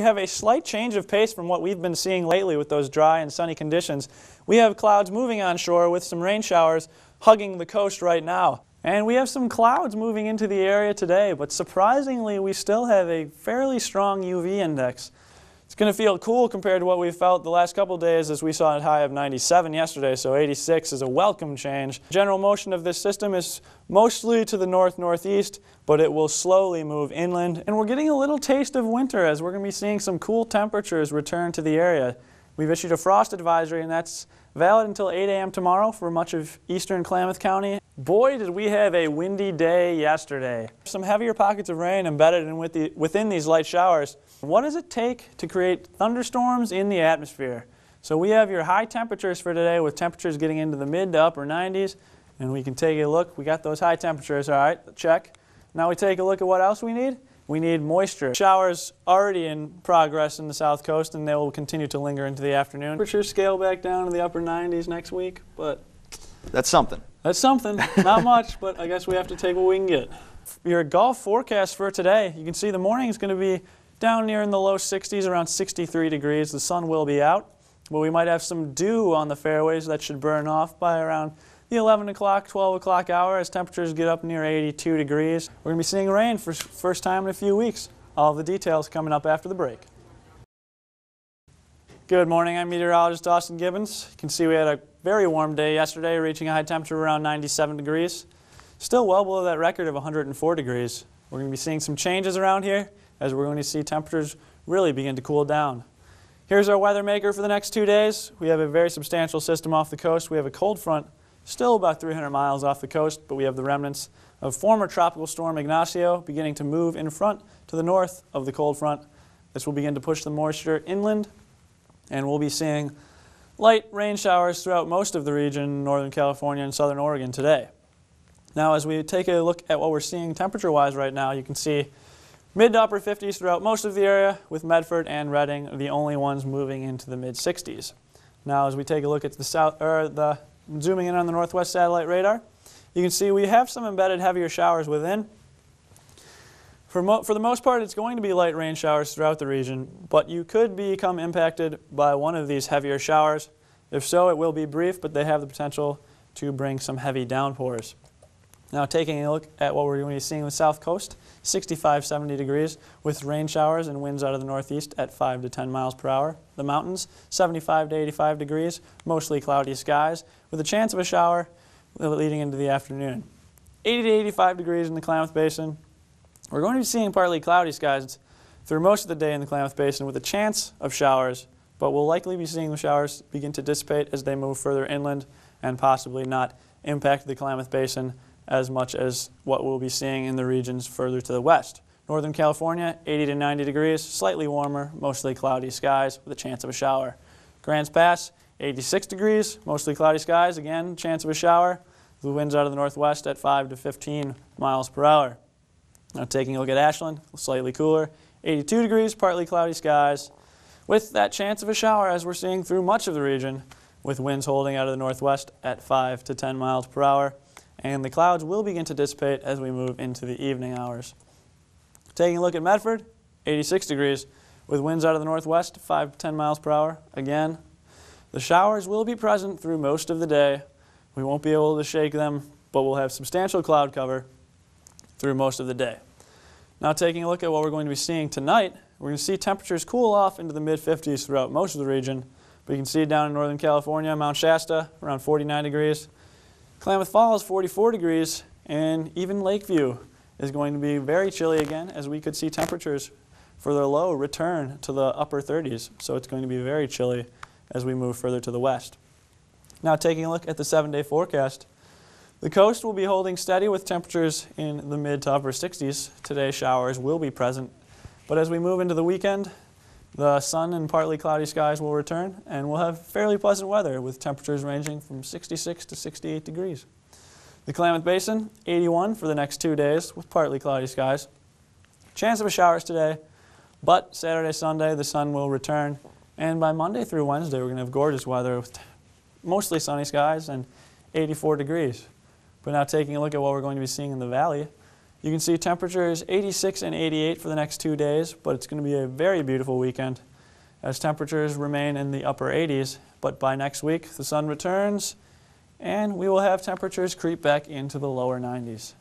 We have a slight change of pace from what we've been seeing lately with those dry and sunny conditions. We have clouds moving onshore with some rain showers hugging the coast right now. And we have some clouds moving into the area today, but surprisingly, we still have a fairly strong UV index. It's going to feel cool compared to what we felt the last couple days as we saw a high of 97 yesterday, so 86 is a welcome change. General motion of this system is mostly to the north-northeast, but it will slowly move inland. And we're getting a little taste of winter as we're going to be seeing some cool temperatures return to the area. We've issued a frost advisory, and that's valid until 8 a.m. tomorrow for much of eastern Klamath County. Boy, did we have a windy day yesterday. Some heavier pockets of rain embedded in with the, within these light showers. What does it take to create thunderstorms in the atmosphere? So we have your high temperatures for today with temperatures getting into the mid to upper 90s. And we can take a look. We got those high temperatures, all right, check. Now we take a look at what else we need. We need moisture. Showers already in progress in the south coast and they will continue to linger into the afternoon. Temperatures scale back down to the upper 90s next week, but that's something. That's something. Not much, but I guess we have to take what we can get. Your golf forecast for today, you can see the morning is going to be down near in the low 60s, around 63 degrees. The sun will be out, but we might have some dew on the fairways that should burn off by around the 11 o'clock, 12 o'clock hour as temperatures get up near 82 degrees. We're going to be seeing rain for first time in a few weeks. All the details coming up after the break. Good morning, I'm meteorologist Austin Gibbons. You can see we had a very warm day yesterday, reaching a high temperature around 97 degrees. Still well below that record of 104 degrees. We're going to be seeing some changes around here as we're going to see temperatures really begin to cool down. Here's our weather maker for the next two days. We have a very substantial system off the coast. We have a cold front still about 300 miles off the coast, but we have the remnants of former tropical storm Ignacio beginning to move in front to the north of the cold front. This will begin to push the moisture inland and we'll be seeing light rain showers throughout most of the region, Northern California and Southern Oregon today. Now, as we take a look at what we're seeing temperature-wise right now, you can see mid to upper 50s throughout most of the area, with Medford and Redding the only ones moving into the mid 60s. Now, as we take a look at the south, or the zooming in on the northwest satellite radar, you can see we have some embedded heavier showers within. For, for the most part, it's going to be light rain showers throughout the region, but you could become impacted by one of these heavier showers. If so, it will be brief, but they have the potential to bring some heavy downpours. Now taking a look at what we're going to be seeing the south coast, 65, 70 degrees with rain showers and winds out of the northeast at 5 to 10 miles per hour. The mountains, 75 to 85 degrees, mostly cloudy skies with a chance of a shower leading into the afternoon. 80 to 85 degrees in the Klamath Basin, we're going to be seeing partly cloudy skies through most of the day in the Klamath Basin with a chance of showers, but we'll likely be seeing the showers begin to dissipate as they move further inland and possibly not impact the Klamath Basin as much as what we'll be seeing in the regions further to the west. Northern California, 80 to 90 degrees, slightly warmer, mostly cloudy skies with a chance of a shower. Grants Pass, 86 degrees, mostly cloudy skies, again, chance of a shower. The winds out of the northwest at 5 to 15 miles per hour. Now taking a look at Ashland, slightly cooler, 82 degrees, partly cloudy skies, with that chance of a shower as we're seeing through much of the region, with winds holding out of the northwest at 5 to 10 miles per hour, and the clouds will begin to dissipate as we move into the evening hours. Taking a look at Medford, 86 degrees, with winds out of the northwest, 5 to 10 miles per hour. Again, the showers will be present through most of the day. We won't be able to shake them, but we'll have substantial cloud cover through most of the day. Now taking a look at what we're going to be seeing tonight, we're going to see temperatures cool off into the mid-50s throughout most of the region. You can see down in Northern California, Mount Shasta, around 49 degrees. Klamath Falls, 44 degrees. And even Lakeview is going to be very chilly again as we could see temperatures for the low return to the upper 30s. So it's going to be very chilly as we move further to the west. Now taking a look at the seven-day forecast, the coast will be holding steady with temperatures in the mid to upper 60s. Today showers will be present, but as we move into the weekend, the sun and partly cloudy skies will return and we'll have fairly pleasant weather with temperatures ranging from 66 to 68 degrees. The Klamath Basin, 81 for the next two days with partly cloudy skies. Chance of a showers today, but Saturday, Sunday, the sun will return. And by Monday through Wednesday, we're going to have gorgeous weather with mostly sunny skies and 84 degrees. But now taking a look at what we're going to be seeing in the valley, You can see temperatures 86 and 88 for the next two days, but it's going to be a very beautiful weekend as temperatures remain in the upper 80s. But by next week, the sun returns and we will have temperatures creep back into the lower 90s.